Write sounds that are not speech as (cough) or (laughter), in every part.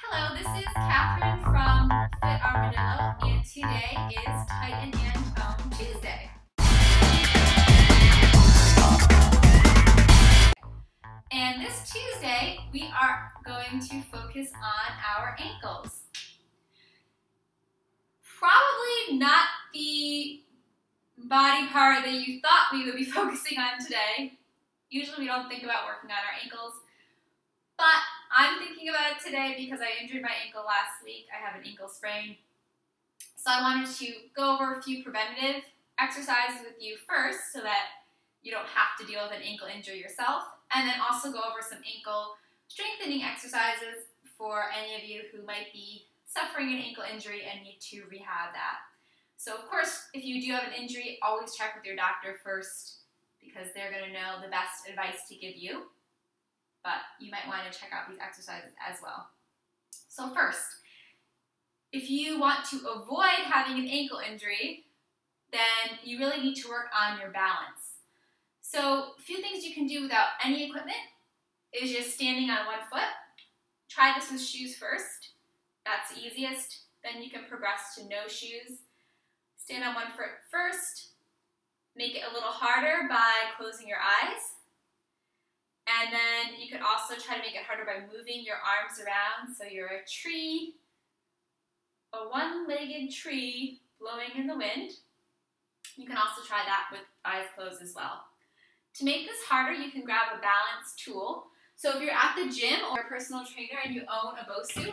Hello, this is Catherine from Fit Armadillo, and today is Tighten and Tone Tuesday. And this Tuesday, we are going to focus on our ankles. Probably not the body part that you thought we would be (laughs) focusing on today. Usually we don't think about working on our ankles, but thinking about it today because I injured my ankle last week. I have an ankle sprain. So I wanted to go over a few preventative exercises with you first so that you don't have to deal with an ankle injury yourself, and then also go over some ankle strengthening exercises for any of you who might be suffering an ankle injury and need to rehab that. So of course, if you do have an injury, always check with your doctor first because they're going to know the best advice to give you but you might want to check out these exercises as well. So first, if you want to avoid having an ankle injury, then you really need to work on your balance. So a few things you can do without any equipment is just standing on one foot. Try this with shoes first. That's the easiest. Then you can progress to no shoes. Stand on one foot first. Make it a little harder by closing your eyes. And then you could also try to make it harder by moving your arms around. So you're a tree, a one-legged tree blowing in the wind. You can also try that with eyes closed as well. To make this harder, you can grab a balance tool. So if you're at the gym or a personal trainer and you own a BOSU,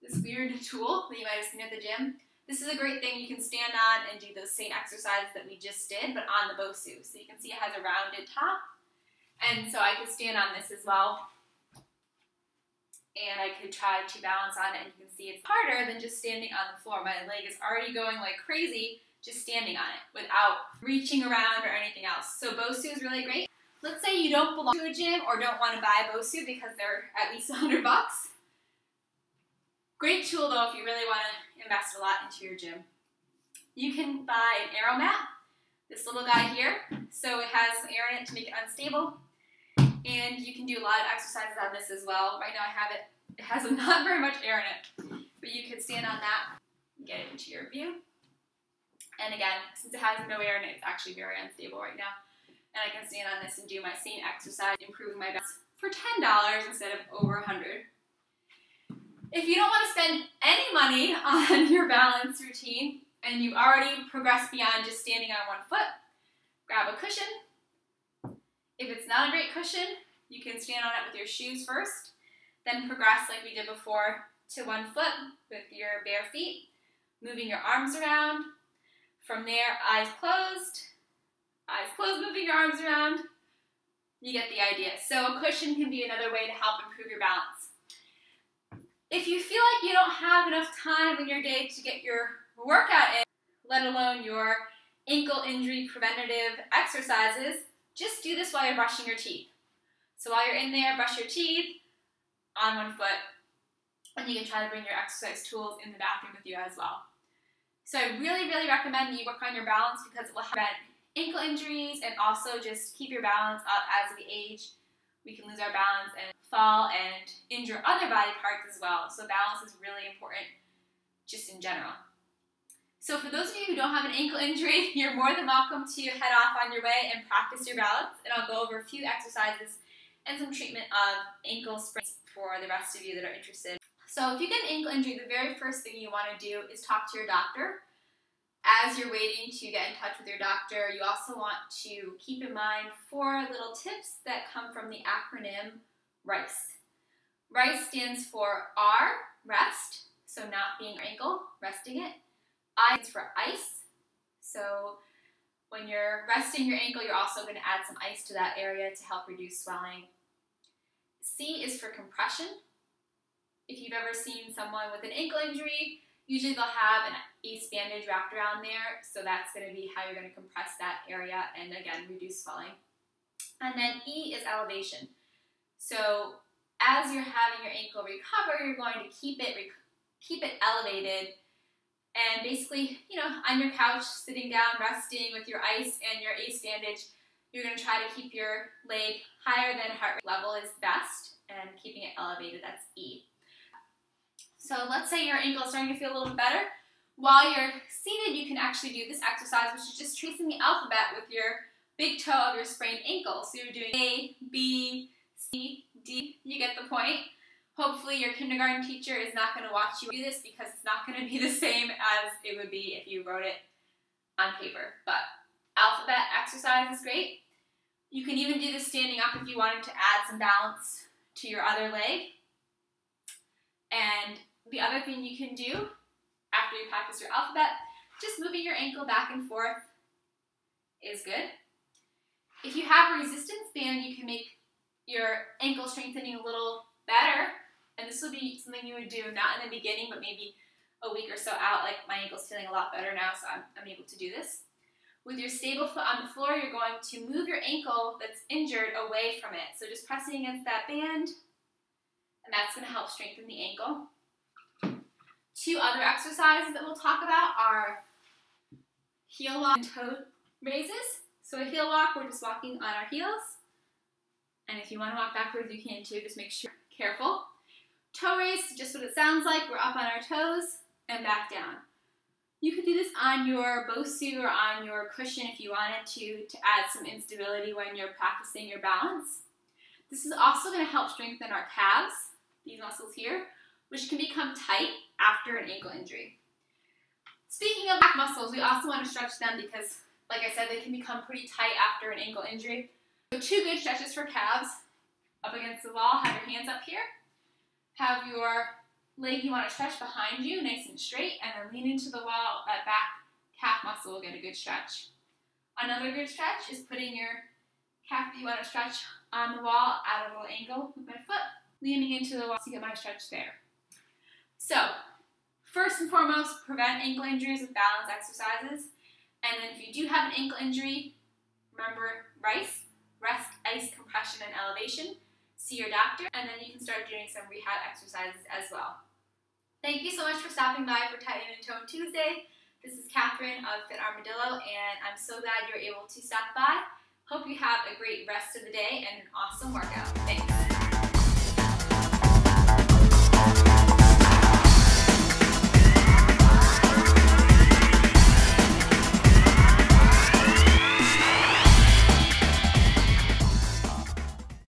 this weird tool that you might have seen at the gym, this is a great thing you can stand on and do those same exercises that we just did, but on the BOSU. So you can see it has a rounded top and so I could stand on this as well. And I could try to balance on it, and you can see it's harder than just standing on the floor. My leg is already going like crazy just standing on it without reaching around or anything else. So BOSU is really great. Let's say you don't belong to a gym or don't want to buy a BOSU because they're at least (laughs) 100 bucks. Great tool though if you really want to invest a lot into your gym. You can buy an aero mat, this little guy here. So it has air in it to make it unstable. And you can do a lot of exercises on this as well. Right now I have it, it has (laughs) not very much air in it, but you could stand on that and get it into your view. And again, since it has no air in it, it's actually very unstable right now. And I can stand on this and do my same exercise, improving my balance for $10 instead of over 100 If you don't want to spend any money (laughs) on your balance routine, and you've already progressed beyond just standing on one foot, grab a cushion, not a great cushion, you can stand on it with your shoes first, then progress like we did before to one foot with your bare feet, moving your arms around. From there, eyes closed, eyes closed, moving your arms around. You get the idea. So a cushion can be another way to help improve your balance. If you feel like you don't have enough time in your day to get your workout in, let alone your ankle injury preventative exercises, just do this while you're brushing your teeth. So while you're in there, brush your teeth on one foot, and you can try to bring your exercise tools in the bathroom with you as well. So I really, really recommend you work on your balance because it will prevent ankle injuries and also just keep your balance up as we age. We can lose our balance and fall and injure other body parts as well. So balance is really important just in general. So for those of you who don't have an ankle injury, (laughs) you're more than welcome to head off on your way and practice your balance. And I'll go over a few exercises and some treatment of ankle sprains for the rest of you that are interested. So if you get an ankle injury, the very first thing you want to do is talk to your doctor. As you're waiting to get in touch with your doctor, you also want to keep in mind four little tips that come from the acronym RICE. RICE stands for R, rest, so not being ankle, resting it. I is for ice. So when you're resting your ankle, you're also going to add some ice to that area to help reduce swelling. C is for compression. If you've ever seen someone with an ankle injury, usually they'll have an ACE bandage wrapped around there, so that's going to be how you're going to compress that area and again reduce swelling. And then E is elevation. So as you're having your ankle recover, you're going to keep it keep it elevated and basically, you know, on your couch, sitting down, resting with your ice and your ACE bandage, you're going to try to keep your leg higher than heart rate level is best and keeping it elevated, that's E. So let's say your ankle is starting to feel a little bit better. While you're seated, you can actually do this exercise, which is just tracing the alphabet with your big toe of your sprained ankle. So you're doing A, B, C, D. You get the point. Hopefully your kindergarten teacher is not going to watch you do this because it's not going to be the same as it would be if you wrote it on paper. But alphabet exercise is great. You can even do this standing up if you wanted to add some balance to your other leg. And the other thing you can do after you practice your alphabet, just moving your ankle back and forth is good. If you have a resistance band, you can make your ankle strengthening a little better. And this will be something you would do not in the beginning, but maybe a week or so out. Like my ankle's feeling a lot better now, so I'm, I'm able to do this. With your stable foot on the floor, you're going to move your ankle that's injured away from it. So just pressing against that band, and that's going to help strengthen the ankle. Two other exercises that we'll talk about are heel walk and toe raises. So a heel walk, we're just walking on our heels. And if you want to walk backwards, you can too. Just make sure careful. Toe raise, just what it sounds like. We're up on our toes and back down. You could do this on your Bosu or on your cushion if you wanted to, to add some instability when you're practicing your balance. This is also going to help strengthen our calves, these muscles here, which can become tight after an ankle injury. Speaking of back muscles, we also want to stretch them because, like I said, they can become pretty tight after an ankle injury. So two good stretches for calves. Up against the wall, have your hands up here. Have your leg you want to stretch behind you, nice and straight, and then lean into the wall. That back calf muscle will get a good stretch. Another good stretch is putting your calf that you want to stretch on the wall at a little angle with my foot, leaning into the wall to get my stretch there. So, first and foremost, prevent ankle injuries with balance exercises. And then if you do have an ankle injury, remember RICE, rest, ice, compression, and elevation. See your doctor, and then you can start doing some rehab exercises as well. Thank you so much for stopping by for Tighten and Tone Tuesday. This is Catherine of Fit Armadillo, and I'm so glad you're able to stop by. Hope you have a great rest of the day and an awesome workout. Thanks.